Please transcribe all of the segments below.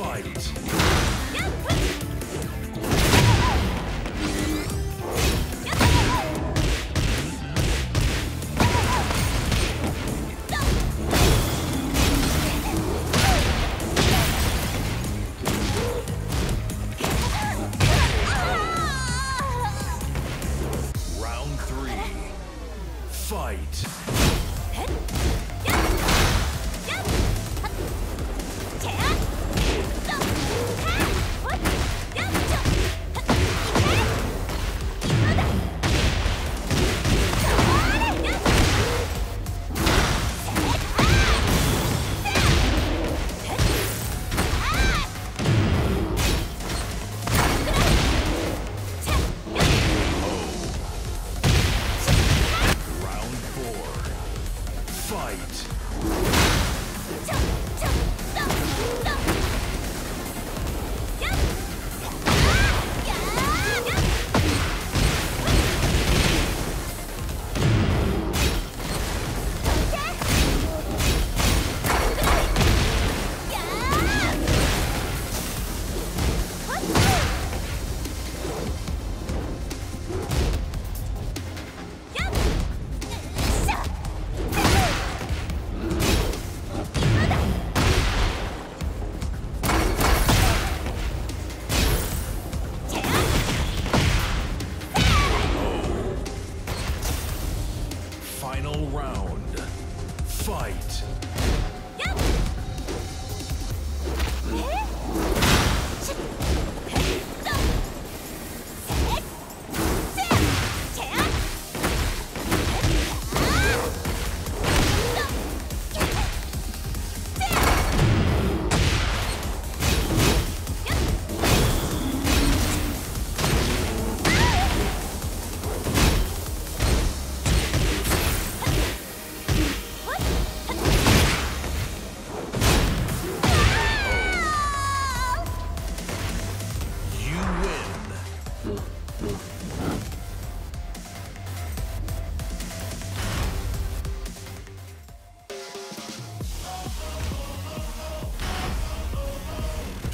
Fight.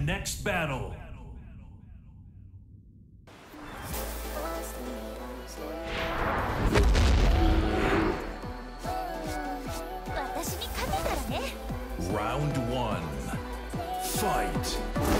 next battle. Round one. Fight.